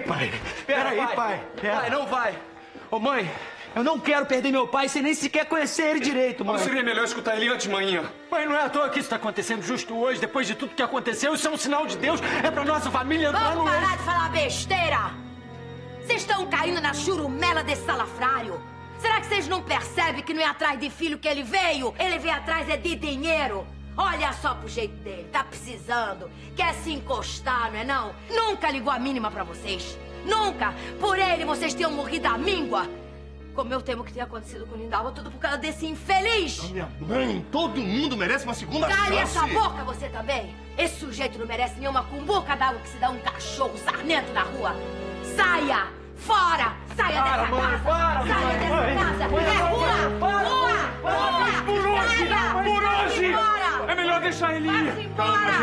Peraí, pai. Peraí, pai. Pera. Pai, não vai. Ô, mãe, eu não quero perder meu pai sem nem sequer conhecer ele direito, mãe. Não seria melhor escutar ele antes, manhã? Pai, não é à toa que isso tá acontecendo justo hoje, depois de tudo que aconteceu. Isso é um sinal de Deus. É pra nossa família entrar Vamos no eixo. parar de falar besteira! Vocês estão caindo na churumela desse salafrário? Será que vocês não percebem que não é atrás de filho que ele veio? Ele veio atrás é de dinheiro. Olha só pro jeito dele, tá precisando. Quer se encostar, não é não? Nunca ligou a mínima pra vocês. Nunca! Por ele vocês tinham morrido à míngua. Como eu temo que tenha acontecido com o Lindalva, tudo por causa desse infeliz. Minha mãe, todo mundo merece uma segunda Cale chance. essa boca, você também! Esse sujeito não merece nenhuma cumbuca d'água que se dá um cachorro sarnento na rua! Saia! Fora! Saia Para, dessa mãe, casa! Rua! para,